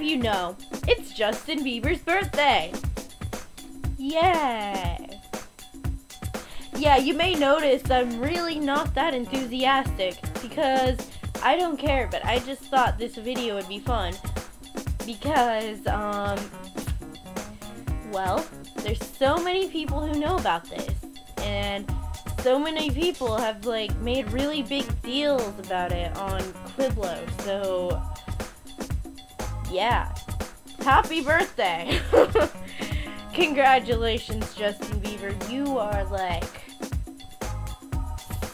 of you know, it's Justin Bieber's birthday. Yay! Yeah, you may notice I'm really not that enthusiastic because I don't care, but I just thought this video would be fun because, um, well, there's so many people who know about this, and so many people have, like, made really big deals about it on Quibblo, so, yeah. Happy birthday! Congratulations, Justin Bieber. You are, like,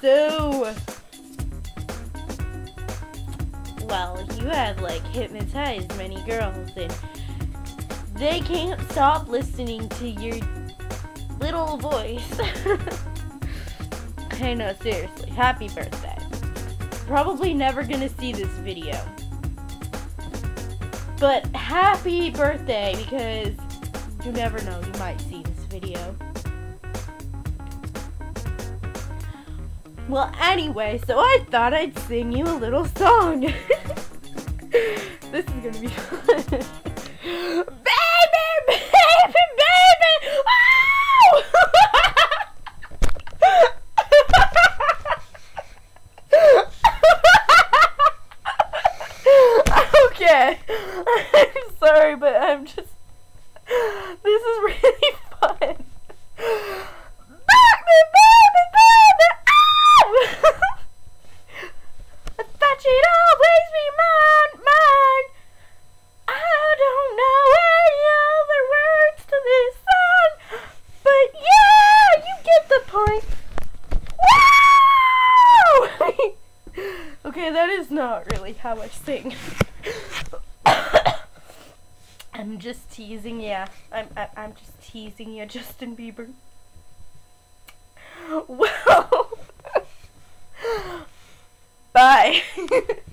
so well, you have like hypnotized many girls and they can't stop listening to your little voice. I know, seriously. Happy birthday. Probably never gonna see this video. But happy birthday because you never know, you might see this video. Well, anyway, so I thought I'd sing you a little song. this is gonna be fun. I'm sorry, but I'm just. This is really fun. Baby, baby, baby! Ow! I thought you'd always be mine, mine. I don't know any other words to this song, but yeah, you get the point. Woo! Okay, that is not really how I sing. I'm just teasing you. I'm I, I'm just teasing you, Justin Bieber. Well, bye.